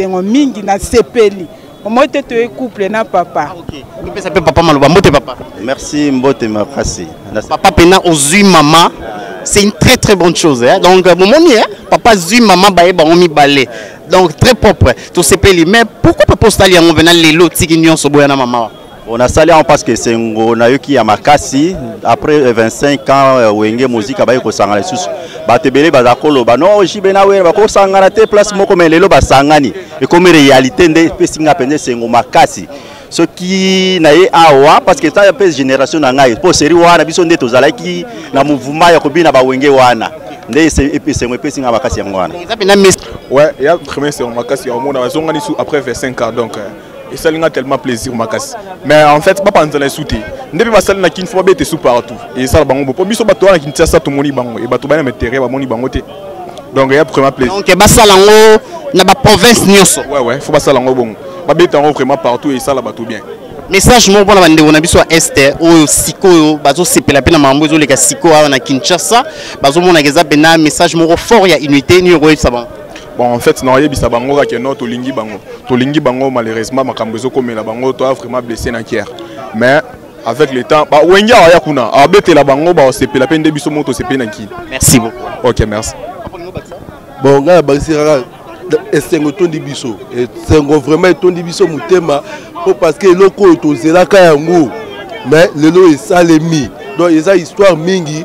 esengo mingi nasepeli omoi te toye couple na papa ah, opesa mpe papa maloba mbote papa merci mbote makasi papa mpena ozwi mama c'est une très très bonne chose hein? donc bomoni hein? papa azwi mama baye bango mibale donc très propre tosepeli mais pourquoi papa osali yango mpena lelo otiki nyonso boya na mama on a sali yango parce que esengo nayoki ya makasi après 25 euh, ans euh, wenge mozika baye kosangana lisusu bato ebele bazala koloba no jibe na wenge bakosangana te place moko me lelo basangani ekomi réalité nde epesi nga mpenza esengo makasi soki na ye awa parce que ta pe génération na ngai po série wana biso nde tozalaki na mouvement ya kobina bawenge wana nde esengo epesi ngai makasi yango wana ouais ya premier esengo makasi ya omona bazongani su après 25 ans donc euh, esali ngai tellement plaisir makasi mais en fait bapanzana esu te nde mpe basali na kin fo babete su partout esala bango bo mpo biso bato wana kinshasa tomoni bango e bato baya na metere bamoni bango te donc ya vraiment plaisir donc basala yango na ba province nyonso ouais ouais faut basala yango bongo babeta yango vraiment partout et esala bato bien message moko mpona bandeko na biso ya este oyo sikoyo bazosepela mpe na makambo ezoleka sikoyo awa na kinshasa bazomonaka eza mpena message moko fort ya unité nini okoyebisa bango bon en fait nakoyebisa bango kake no tolingi bango tolingi bango malheureusement makambo ezokomela bango toa vraiment blessé na kiere mais avec le temps ba wenge awa ya kuna abetela bango baosepela mpe nde biso moko tosepeli na nkini merci beaucoup ok merci bon ngai nabakisi kaka esengo etondi biso esengo vraiment etondi biso motema mpo parce que eloko oyo tozelaka yango mais lelo esalemi donc eza histoire mingi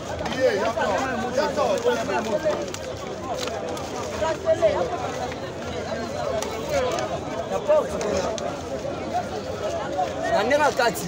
na ndenge akati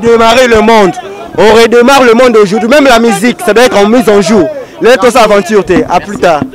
démarrer le monde. On redémarre le monde aujourd'hui, même la musique, ça doit être en mise en jour. Laisse-toi s'aventurer. à plus tard.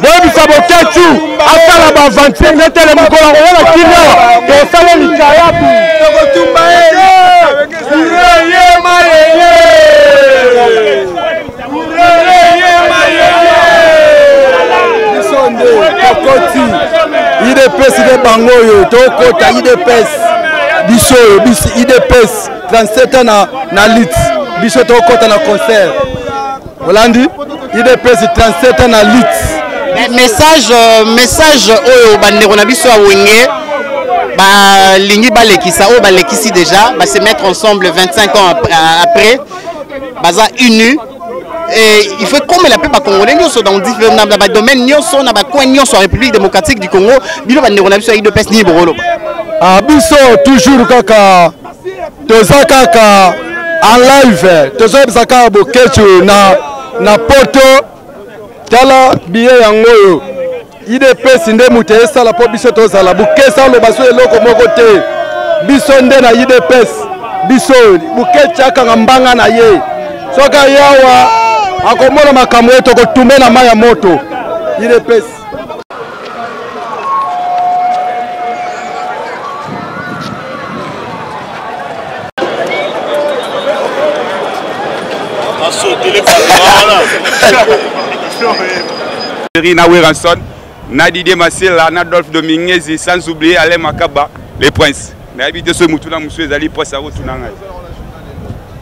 boyebisa boketshu asala baaventure netele mokolo akoya na kimia tosala likayabu tokotumba ye ureye mayeye ureye mayeye biso nde tokoti idps nde bango oyo tokota idps biso oyo idps 37 ans na, na lit biso tokota na concert olandi idps 37 ans na lutte Eh, message euh, message oyo bandeko na biso ya wenge balingi balekisa oyo balekisi déjà base mettre ensemble 25 ans ap- euh, après baza uni Et il faut ekomela mpe bacongolais nyonso dans diff- na na badomaine nyonso na bacoin nyonso ya république démocratique du congo bino bandeko na biso ya idps nini bokoloba Ah, biso toujours kaka toza kaka en live tozoyebisa kaka boketshu na, na poto tala biye yango oyo idps nde moto esala mpo biso tozala bokesa aloba so eloko moko te biso nde na idps biso boketshu akanga mbanga na ye soki ayawa akomona makambo oyo tokotume na mai ya moto idps na weranson na didie masela na dolphe dominguez sans oublier alain makaba le prince nayebi te soki motuna mosusu ezali mpasi ya kotuna ngai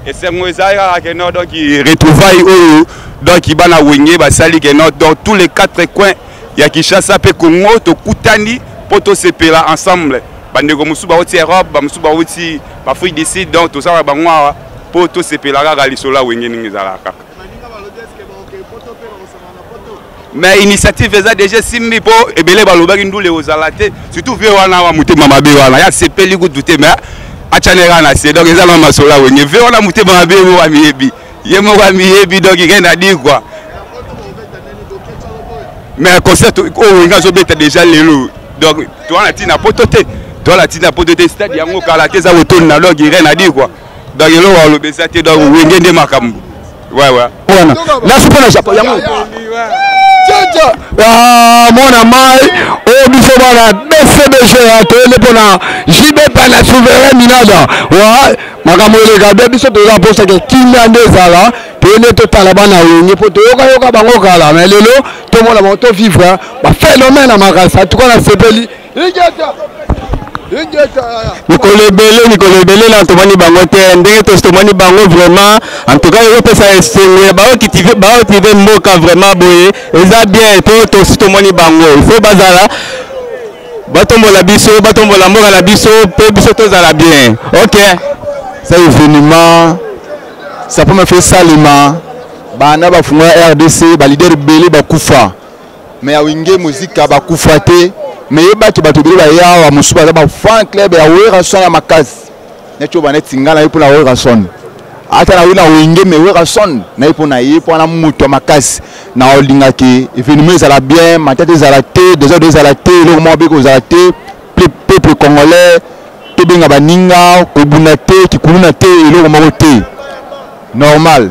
esengo ezali kaka keno donc retrouvaille oyo donc bana wenge basali keno dans tous les quatre coins ya kinshasa mpe congo tokutani mpo tosepela ensemble bandeko mosusu bauti europe bamosusu bauti baafrique du sud donc tozalaka bango awa mpo tosepela kaka lisolo ya wenge ndenge ezalaka kaka mais initiative eza deja esimbi mpo ebele balobaki ndule ekozala te surtout vie wana wa motema mabe wana ya sepeli kutu te mais atyaneka na se donc eza na masolo ya wenye vie wana motema mabe moko amiyebi ye moko amiyebi donc ikende adigwa mais concert oyo wenga azobeta deja lelo donc toa na ntina poto te toa na ntina poto te stade yango kala te eza kotonda donc irene adigwa donc eloko aloba eza te donc wenge nde makambo Wawa. Wana. Na suko na Japon yango. Chacha. Ah mona mai o oh, biso bana BCBG ah, toyende mpo na JB Pana souverain Minada. Wa makambo eleka be biso toza mposa ke kimia nde ezala toyende totala bana wenge mpo toyokayoka bango kala me lelo tomona bango tovivre baphénomène ya makasi atuka nasepeli mikolo ebele mikolo ebele na tomoni bango te ndenge tosi tomoni bango vraiment en tout cas ezopesa esengo baokitive baokitive mboka vraiment boye eza bien po tosi tomoni bango ifo bazala batombola biso batombola mboka na biso mpe biso tozala bien ok sa evenement sapama fe salema bana bafungola rdc balider ebele bakufa mais ya winge muzika bakufa te mais yeba ke bato ebele baye awa mosusu baza bafan club ya werrason ya makasi neti oyo baneti ngai naye mpona werrason ata nawi na wenge mais werrason naye mpona ye mpo wana moto ya makasi na olinga ke evenema ezala bien matata ezala te desordre ezala te eloko moko beke ozala te peuple congolais tobenga baninga kobunda te kikuluna te eloko moko te normal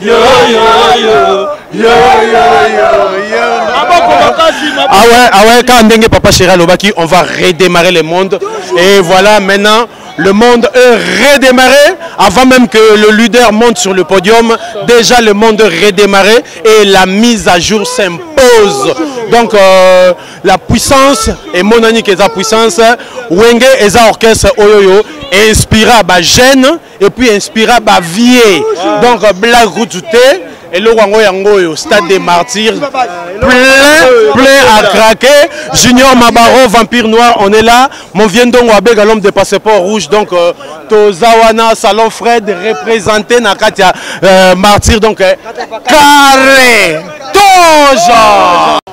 yo yo yo yo yo yo ah, ah ouais, quand Papa on va redémarrer le monde. Et voilà, maintenant, le monde est redémarré. Avant même que le leader monte sur le podium, déjà le monde est redémarré et la mise à jour s'impose. Donc euh, la puissance, et mon est la puissance, Wenge est orchestre Oyoyo, inspira ma bah, gêne et puis inspira ba vieux donc blague kutu te eloko yango yango oyo stade des martyrs plein plein à craquer junior mabaro vampire noir on est là mon vieux ndongo abega l'homme de passeport rouge donc euh, toza wana salon fred représenté na kati ya euh, martyr donc euh, carré toja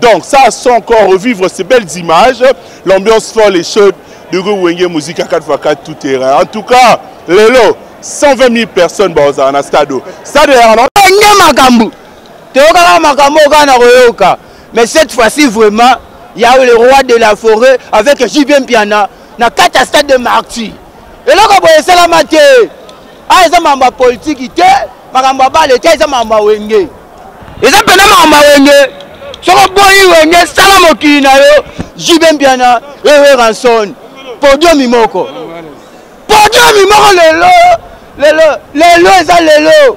Donc ça a son corps revivre ces belles images, l'ambiance folle et chaude de Wenge Musique à 4x4 tout terrain. En tout cas, Lelo, 120 000 personnes dans le stade. Stade Wenge Makambu. Théoka Makambu Kana Royoka. Mais cette fois-ci vraiment, il y a le roi de la forêt avec JB Mpiana na kati ya stade de martyr. Eloko boye esalama te. Ah, eza mambo ya politiki te, makambo ya bale te, eza mambo ya wenge. eza mpena makambo ya wenge soki oboyi wenge sala mokili na yo jibe mpiana eweranson podiomi moko podiomi moko lelo lelo lelo eza lelo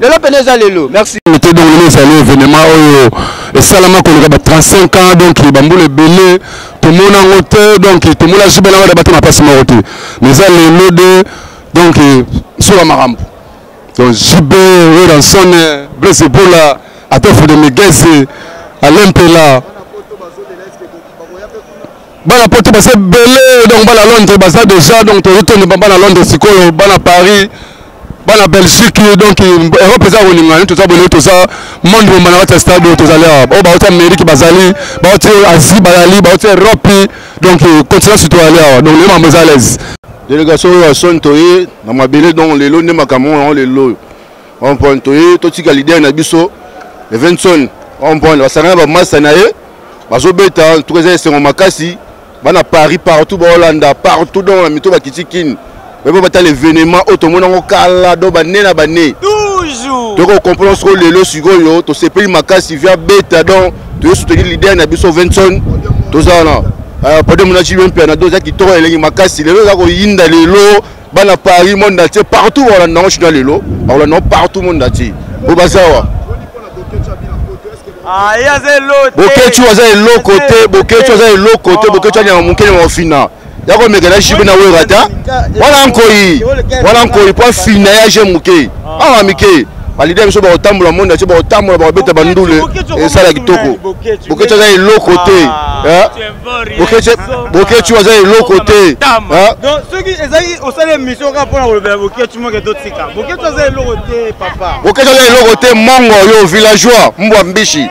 lelo mpena eza lelo merci te donc lelo ezali événement oyo esalama koleka ba 35 ans donc bambula ebele tomona yango te donc tomona jibe na bada batema mpasi moko te mais eza lelo de donc suka makambo Donc JB, Weranson, Blaise Ebola, Adolphe de Megese, Alain Pela. Bana poto baza ebele donc bana Londres baza déjà donc tozo tondi bana Londres sikoyo bana Paris bana Belgique donc Europe eza kolinga toza boye toza monde bomba na kati ya stade oyo tozali awa oyo bauti Amérique bazali bauti Asie bazali bauti Europe donc continent surtout ali awa donc lelo mambo eza à l'aise délégation oyo ya soni toye na mabele donc lelo nde makambo yango lelo oyo ompoint toye totika leader na biso evenson ompoint basangana bamasa na ye bazobeta ntuka eza esengo makasi bana paris partout baolanda partout donc na mito bakiti kini bayebi batala evenement oyo tomoni yango kala do bane na bane tokokomprendre soko lelo sikoyo tosepeli makasi via beta donc toye soutenir leader na biso Vincent toza wana euh, podium na jimempe na do eza kitoko elengi makasi lelo eza koyinda lelo bana paris monde entier partout bakolanda yango chinois lelo bakolanda yango partout monde entier po baza wa ah, bokechu aza eloko te bokechu aza eloko te bokechu anyama moke na mafina ya komeka na jibe na wera ta wana nkoi wana nkoi mpo afina ya je moke awa mike balidere biso bakotambola monde atie bakotambola bakobeta bandule esala kitoko boketi aza eloko te ah. boketi aza eloko te ah. soki ezali osali émission kaka mpona kolobela boketi moke totika boketi aza eloko te papa boketi aza eloko te mongo yo villageois mbwa mbishi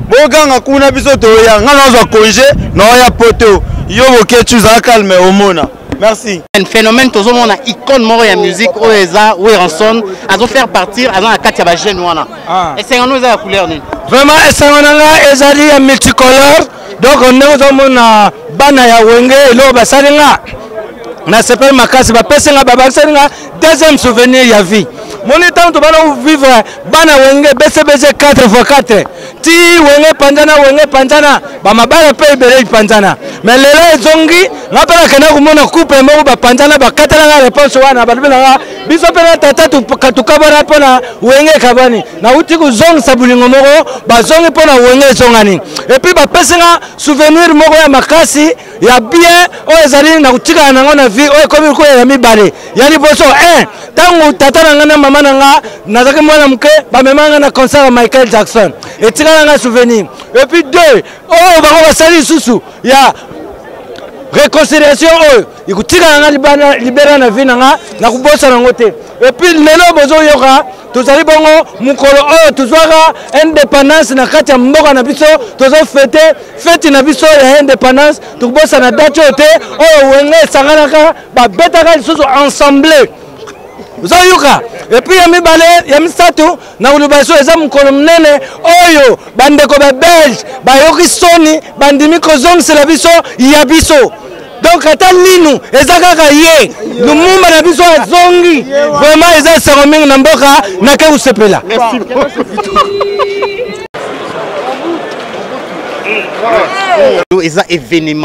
boganga kuna biso toya nga nazwa congé naoya poto yo bokeci ozala calme omona merci phénomène tozomona icône moko ya musique oyo eza weranson azofaire partir aza na kati ya bajeune wana ah. esengano eza ya couleur nini vraiment esengo na nga ezali ya multicolore donc ndenge ozomona bana ya wenge eloko basali nga nasepeli makasi bapesi nga babakiseli nga deuxième souvenir ya vie moni ntango tobanda kovivre bana wenge bcbg 4 fois 4 ti wenge panzana wenge panzana bamabala mpe ebele lipanzana mais lelo ezongi nga mpe nakenda komona couple moko bapanzana bakatala nga réponse wana balobi na nga biso mpe na tata tukabana mpo na wenge ekabani nauti kozongisa bolingo moko bazongi mpo na wenge ezongani epuis bapesi nga souvenir moko ya makasi ya bien oyo ezali na kotikala na yango na vie oyo ekomi lokola ya mibale ya liboso eh, ntango tata na ngai na mama na ngai nazalaki mwana moke bamema ngai na concert ya michael jackson etikala ngai souvenir epuis deux oyo bango basali lisusu ya réconciliation oyo ekotikala ngai libera na vie na ngai na kobosana yango te epuis lelo bozoyoka tozali bongo mokolo oyo tozwaka indépendance na kati ya mboka na biso tozofete feti na biso ya independance tokobosana date oyo te oyo wenge esanganaka babetaka lisusu ensemble ozoyoka epui ya mibale ya misato na koloba so eza mokolo monene oyo bandeko babelge bayoki soni bandimi kozongisela biso ya biso donc ata ninu eza kaka ye lumumba na biso azongi vraiment eza esengo mingi na mboka nake kosepela eza evenement